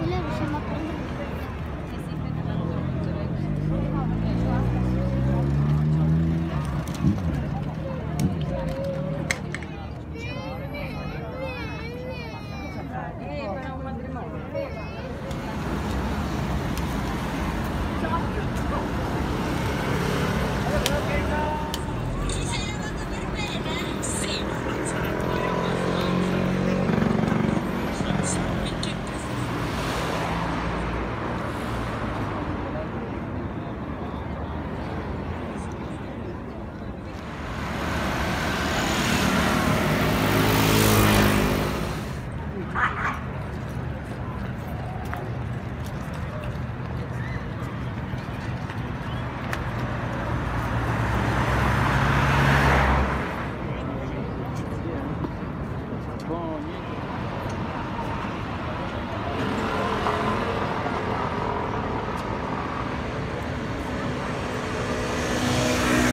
гуляли, все мокрые. Ha ha ha!